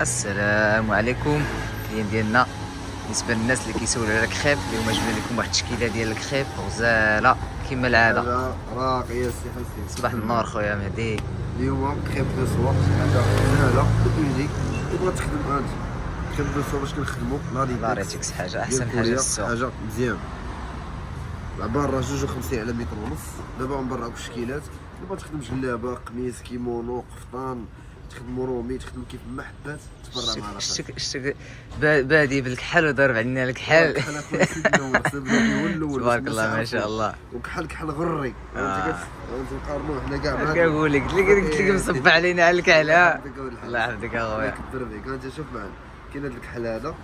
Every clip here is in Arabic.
السلام عليكم. كاين ديالنا بالنسبة للناس اللي كيسولوا على الكخيب اليوم جبنا لكم واحد التشكيلة ديال الكخيب غزالة كما العادة. لا راقية سي حسين. صباح النور خويا مهدي. اليوم خيب دو سوا. حاجة سهلة اونيك تبغى تخدم انت خيب دو سوا باش كنخدمو. ريتكس يعطيك حاجة أحسن حاجة السوق. حاجة مزيان. جوج وخمسين على متر ونص. دابا غنبرعوك الشكيلات. دابا تخدم جلابة قميص كيمونو قفطان. تخدمو رومي تخدم كيف ما حبات تبرع مع راسك شتك شتك با- بادي بالكحل وضرب علينا الكحل. تبارك الله ما شاء. الله. وكحل كحل غري. آه. نقارنوه حنا كاع. كنقول لك قلت لك قلت لك مصب علينا على الكحل الله يحفظك الله أخويا. يكبر بك انت شوف معنا كاين هذا الكحل هذا.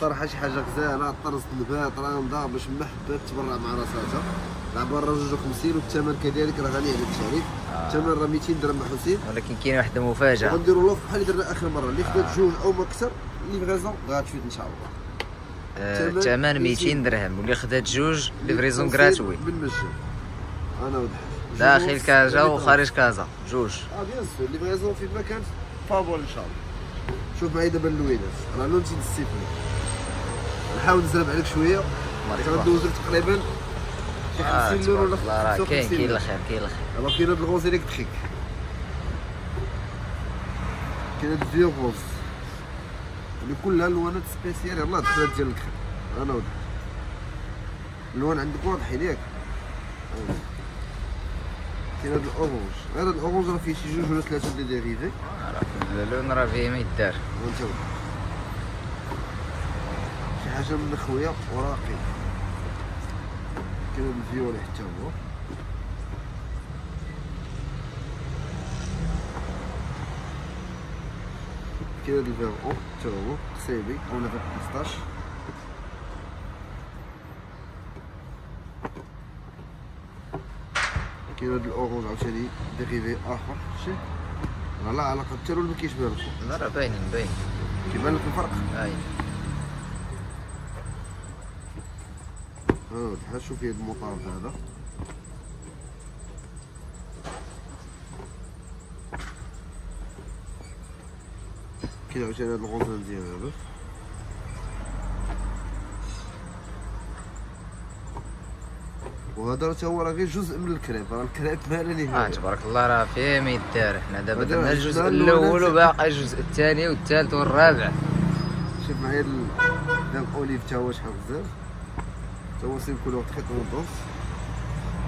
صراحة شي حاجة غزالة طرز نبات رامضه باش ما حبات تبرع مع راساتها العباره جوج وخمسين والثمن كذلك راه غني على التشريف آه. الثمن راه 200 درهم حسين ولكن كاين واحدة مفاجاه وغنديروا لوف بحال اللي درنا آخر مرة اللي خدات جوج أو ما أكثر livraison غاتفيد إن شاء الله. آه، الثمن الثمن 200 درهم واللي خدات جوج livraison gratuite بالمجان أنا واضحك داخل كازا وخارج كازا. جوج. آه bien sûr livraison في مكان فابور إن شاء الله. شوف معايا دابا اللوينات راه لون تيد السيفون نحاول نزرب عليك شوية. غندوزو تقريبا شي آه 50 لون ولا تبارك الله راه 55 كاين كاين. الخير كاين الخير. دابا كاين هاد ال rose électrique كاين هاد ال vieux rose اللي كلها لوانات spécial يلاه دخلات ديال الكخير أنا وضحك اللوان عندك واضحين ياك. كاين هاد ال orange هذا ال orange راه فيه شي جوج ولا ثلاثة des dérivés. آه، اللون راه فيه ما يدار وانت. شي حاجة من خويا وراقي. هاد الفيولي حتى هو. كاين هاد الفيرو حتى هو. قصيبي ولا فيه 15 كاين هاد ال orange عاوتاني dérivé آخر. شي. راه لا علاقة حتى لون ما كيشبه لا راه باينين باين كيبان لك الفرق؟ باين ها بحال شوفي هاد المطار هذا؟ كاين عاوتاني هاد الغوزان ديال هذا وهذا راه تا هو راه غير جزء من الكريب. راه الكريب ما لا آه تبارك الله راه فيه ما يدار حنا دابا درنا الجزء الأول وباقي الجزء الثاني والثالث والرابع. شوف معايا ال- داك olive تا هو شحال بزاف. هو c'est une couleur très tendance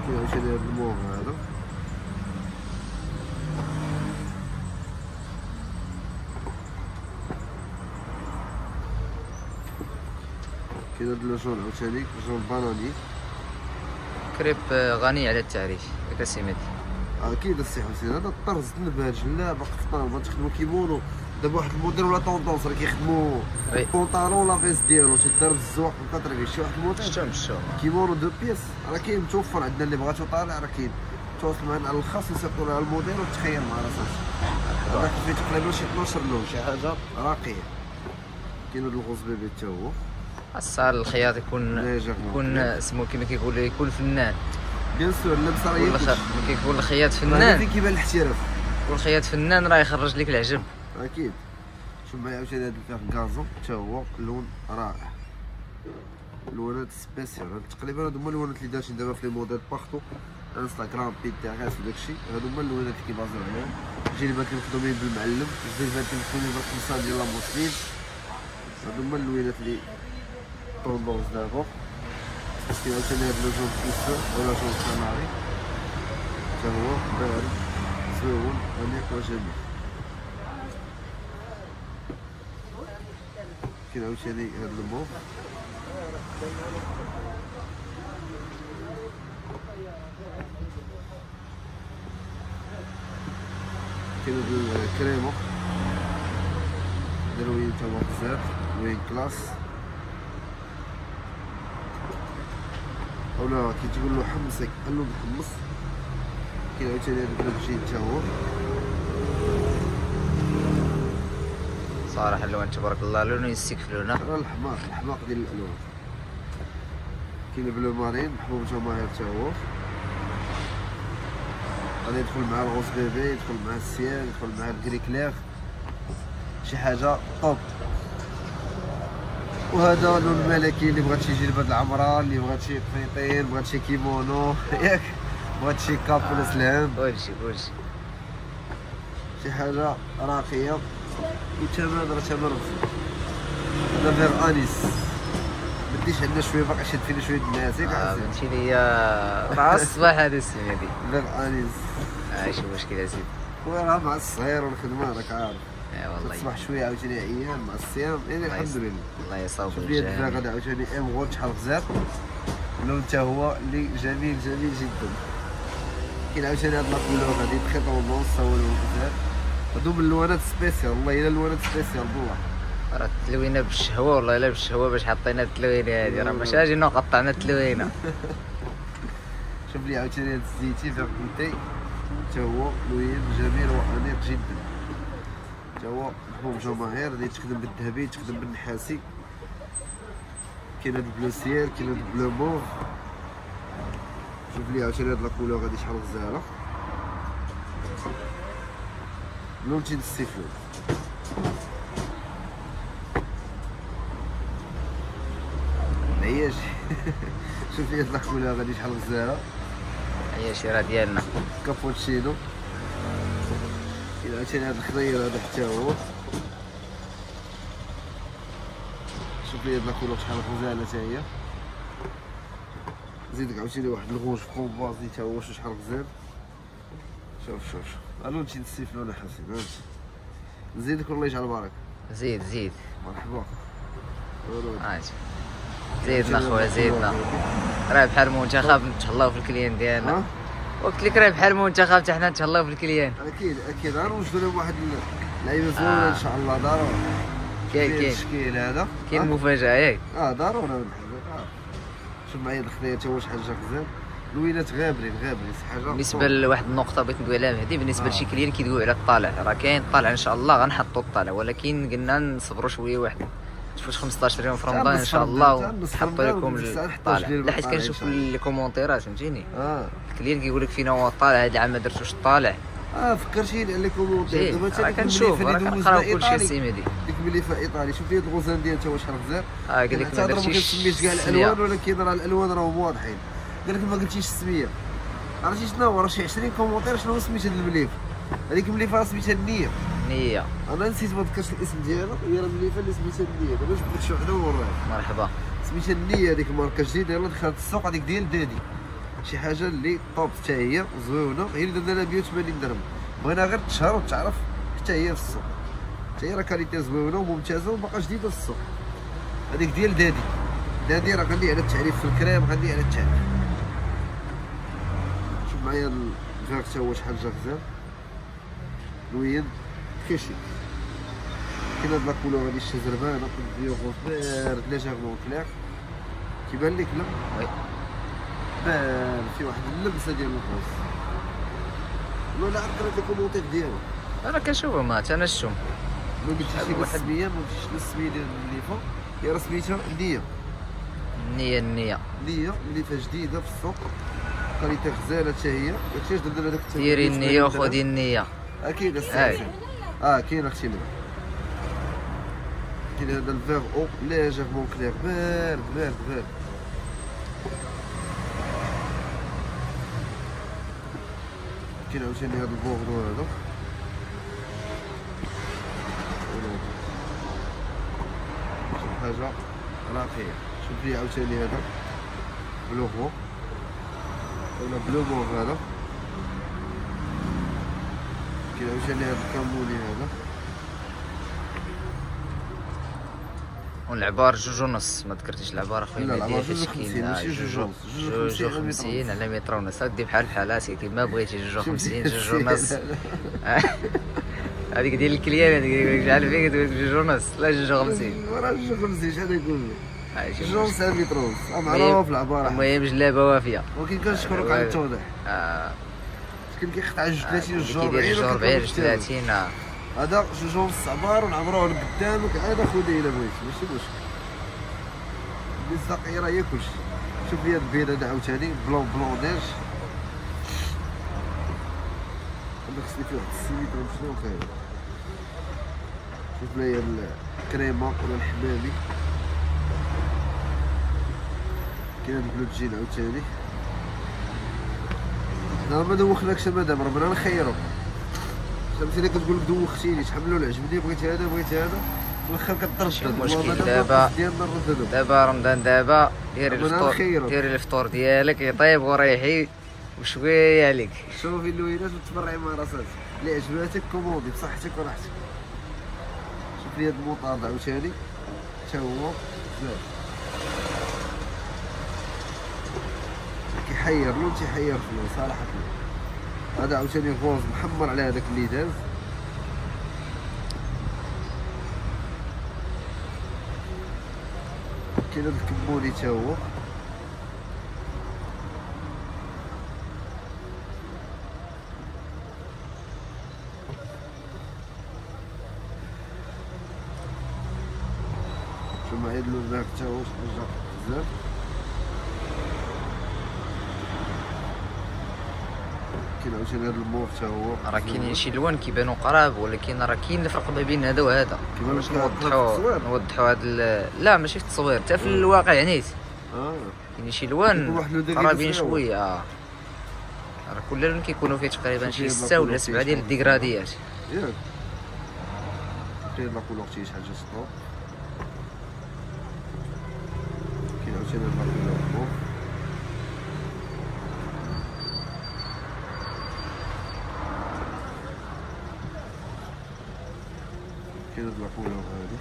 كاين عاوتاني هاد الموف هذا كاين هاد اللون عاوتاني jaune banane كريب غني على التعريف ياك سي مهدي أكيد السي حسين هذا الطرز نبات جلابه قفطان بغا تخدمو كيمونو. دابا واحد الموديل ولا tendance راه كيخدمو oui. ال pantalon la veste ديالو تدار بالزواق بقطر فيه شي واحد الموديل. شتو كيمونو deux pièces. راه كاين متوفر عندنا اللي بغاتو طالع راه كاين. تواصل معنا على الخاص يسيقوا لها الموديل وتخيل مع راسك. هذاك فيه تقريبا شي 12 لون. شي حاجة؟ راقية. كاين هاد ال rose bébé حتى هو. الصار الخياط يكون يكون سمو كيما كيقول يكون فنان. bien sûr اللبسه راه كيقول الخياط راه فنان. كيبان الاحتراف. والخياط فنان راه يخرج لك العجب. أكيد. شوف معايا عاوتاني هاد ال vert gazon حتى هو لون رائع. لونات spécial. تقريبا هادو هما اللونات اللي دارتين دابا في les modèles partout. انستغرام بينتيريس وداكشي هادو هما اللونات اللي كيبازيو عليهم. جيلبات مخدومين بالمعلم. جيلبات مخدومين بالقمصان ديال la mousseline هادو هما اللوينات اللي tendance دابا. كاين عاوتاني هاد le jaune كيسو ولا jaune canari حتى هو بارد زوين انيق وجميل كاين عاوتاني هاد الموف كاين هاد الكريمو دارو وين تا هو بزاف وين كلاس. أولا كي تقول له حمصك قال له محمص كاين عاوتاني هاد البلوكشين تا هو صراحة اللون تبارك الله لونه يستكفلونا راه الحماق الحماق ديال الألوان. كاين بلو مارين محبوب جماهير تا هو. غادي يدخل مع ال rose bébé يدخل مع ال ciel يدخل مع ال gris clair شي حاجة top. وهذا لون الملكي اللي بغات شي جلبة العمره اللي بغات شي قفيطين بغات شي كيمونو. ياك بغات شي cape ولا سلام. كلشي كلشي شي حاجة راقية. وثمن راه ثمن هذا vert anis بديش عندنا شوية باقي شاد فينا شوية الناس. ياك آه عزيز بنتي لي راه الصباح هذه السميه هذه فيغ انيس آه شو مشكل يا سيدي وراه مع الصغير والخدمة راك عارف. آه والله. تصبح شوية عاوتاني عيان مع الصيام. يعني الحمد لله. الله يصاوب الجميع. هذا عاوتاني. ام غول شحال غزال. اللون حتى هو اللي جميل جميل جدا. كاين عاوتاني هاد لاكولور هادي تخي طوندونس تا هو لون غزال هادو اللوانات سبيسيال والله إلا اللوانات سبيسيال بالله. راه التلوينة بالشهوة والله إلا بالشهوة باش حطينا التلوينة هذه راه باش اجينا قطعنا التلوينة. شوف لي عاوتاني هاد الزيتي فيغ كوتي حتى هو لوين جميل وانيق جدا. حتى هو محبوب جماهير اللي تخدم بالذهبي تخدم بالنحاسي. كاين هاد ال bleu ciel كاين هاد ال bleu mauve. شوف لي عاوتاني هاد la couleur هادي شحال غزالة. لون تين السيفلون عياش شوف لي هاد لاكولور هادي شحال غزاله هي شي راه ديالنا. كابوتشينو. كاين عاوتاني هاد الخضير هذا حتى هو. شوف لي هاد شحال غزاله حتى هي. زيدك عاوتاني واحد الغوج كومبازي حتى هو شحال غزال شوف شوف شوف. ألو نمشي نستيفلو أنا حسين هانت نزيدك والله يجعل بارك زيد زيد. مرحبا. زيدنا خويا زيدنا راه بحال المنتخب نتهلاو في ال clients ديالنا. قلت لك راه بحال المنتخب حتى حنا نتهلاو في ال clients. أكيد أكيد. غنوجدوا لهم واحد اللعيبه زوينه آه. إن شاء الله ضروري. كاين كاين. التشكيل هذا. كاين؟ مفاجاه ياك آه ضروري. آه. شوف معايا الخضير تا هو شحال جا غزال لوينات غابرين غابرين شي حاجة؟ بالنسبة لواحد النقطة بغيت ندوي عليها مهدي بالنسبة آه. لشي clients كيدويو على الطالع. راه كاين الطالع إن شاء الله غنحطوا الطالع. ولكن قلنا نصبروا شوية واحد. شوف 15 يوم في رمضان إن شاء الله ونحطوا لكم الطالع. لا حيت كنشوف الكومونتيرات فهمتيني؟ آه. ال client كيقول لك فينا هو الطالع هذا العام ما درتوش الطالع. آه فكرتيني على جي راه كنشوف راه كنقراو كلشي السيمه دي. ديك ملي في إيطالي. شوف لي الغوزان ديال تا هو شحال غزال آه قال لك ما درتيش كاع. الألوان ولكن راه الألوان راهم واضحين. قال لك ما قلتيش السميه عرفتي شنو هو؟ راه شي 20 commentaires شنو سميت هاد المليف هذيك المليفة راه سميتها النية. نية. أنا نسيت ما ذكرتش الاسم ديالها هي راه المليفة اللي سميتها النية. دابا جبت شي وحدة ونوريها مرحبا. سميتها النية هذيك ماركة جديدة. يلاه دخلت السوق هذيك ديال دادي. شي حاجة اللي طوب حتى هي زوينة. هي اللي درنا لها 180 درهم. بغينا غير تشهر وتعرف حتى هي في السوق. حتى هي راه كاليتي زوينة وممتازة وباقا جديدة في السوق. هذيك ديال دادي. دادي راه غندي على التعريف في الكريم غندي على التعريف. الفيغ حتى هو شحال جا غزال. لوين كيشي كاين هاد la couleur هادي الشزربانة ديال rose بارد légèrement clair كيبان لك لا؟ oui. بان في واحد اللمسة ديال ال rose ولا عاد قريت ال commentaire ديالو. أنا كنشوفها ما شفتهم ما قلتيش هاد لي واحد- السميه ما قلتيش شنو السميه ديال المليفة هي راه سميتها نية. النيه النيه نية المليفة جديدة في السوق. qualité غزالة حتى هي. داكشي درنا لها داك التمرين ديري النية. وخذي النية. أكيد. السلسل آه كاين أختي منها كاين هذا ال vert أو légèrement clair بارد بارد بارد كاين عاوتاني هذا البوغدو هذا شوف حاجة. راقية شوف لي عاوتاني هذا bleu هو ولا bleu mauve هذا كاين عاوتاني هذا الكاموني هذا والعبار جوج ونص ما ذكرتيش العبار اخويا لا، العبار جوج وخمسين،؟ آه، ماشي جوج ونص. جوج وخمسين على متر ونص. على متر ونص دي بحال بحال اسيدي ما بغيتي جوج وخمسين لي جوج ونص. هذيك ديال ال clients هذيك عارف فيك تقول جوج ونص لا جوج وخمسين راه جوج وخمسين شحال يقول لي ونص آه، معروف العبارة المهم جلابه وافيه ولكن كنشكرك على التوضيح. آه، كان كيقطع جوج 30 اللي جوج كيدير جوج 40 جوج 30 30 آه. هذا جوج ونص عبار ونعمروه لقدامك عاد خذيه الا بغيتي ماشي مشكل المصداقية راه هي كلشي شوف لي هاد البيض هذا عاوتاني blanc blanc neige هذا خصني فيه واحد السيميتر شنو خايب شوف ليا الكريمه ولا الحمامي. كاين هاد ال bleu jean عاوتاني. لا ما دوخناكش مدام ربنا نخيرو الا كتقول لك دوختيني شحال من لون عجبني بغيت هذا بغيت هذا. والاخر كتردد المشكل دابا. دابا رمضان دابا ديري الفطور ديري الفطور ديالك يطيب وريحي وشوية عليك شوفي اللوينات وتبرعي مع راسك. اللي عجباتك commandé بصحتك وراحتك. شوف لي هاد الموطار عاوتاني. حتى هو. زاد كيحير لون تيحير فيه صراحة هذا عاوتاني rose محمر على هذاك اللي داز. كاين هذا الكموني تا هو. شوف معايا اللون تا هو بزاف. كاين عاوتاني هذا الموف حتى هو. راه كاينين شي لوان كيبانوا قراب ولكن راه كاين الفرق ما بين هذا وهذا. باش نوضحوا نوضحوا هذا لا ماشي في التصوير حتى في الواقع نيت آه. كاين شي لوان قرابين شوية آه. راه كل لون كيكونوا فيه تقريبا شي ستة ولا سبعة ديال الديكراديات ياك. كاين la couleur تي شحال جا سطور كاين عاوتاني la couleur هاد la couleur هادي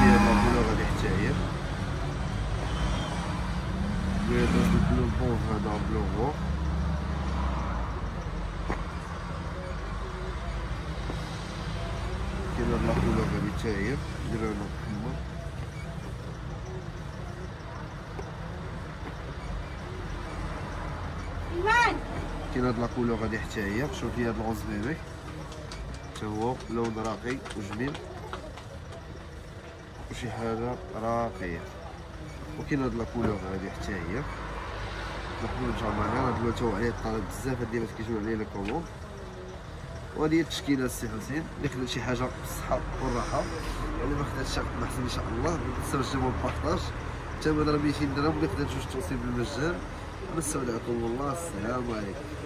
كاين la couleur هادي حتى هي. هاد ال bleu mauve هذا bleu غور كاين كاين هاد la couleur هادي حتى هي شوف لي هاد ال rose bébé حتى هو لون راقي وجميل وشي حاجة راقيه وكاين هاد la couleur هادي حتى هي نحن نرجعو معنا هاد اللون تا هو عليه الطلب بزاف هاد الديمات كيجيو عليه les commandes وهادي هي التشكيله السي حسين اللي خدات شي حاجة بالصحه والراحه اللي ما خداتش ما احسن ان شاء الله ما تنساوش ديروا ال partage الثمن راه 200 درهم اللي خدات جوج توصيل بالمجان نسولعكم والله السلام عليكم